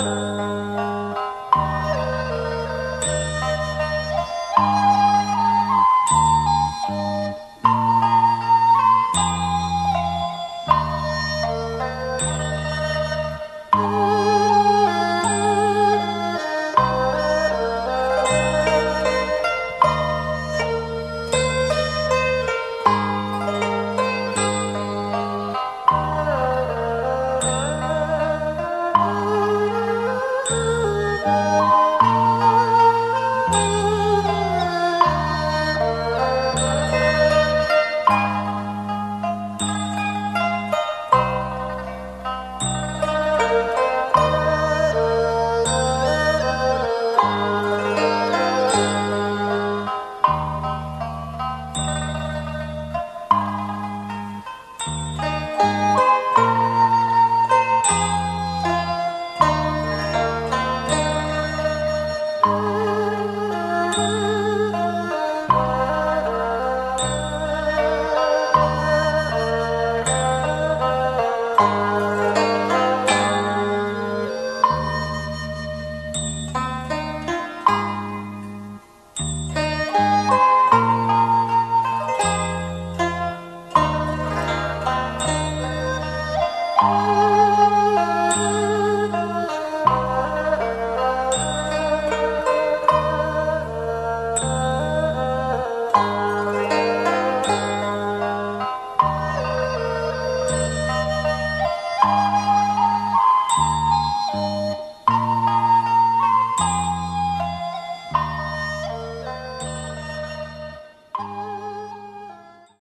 love.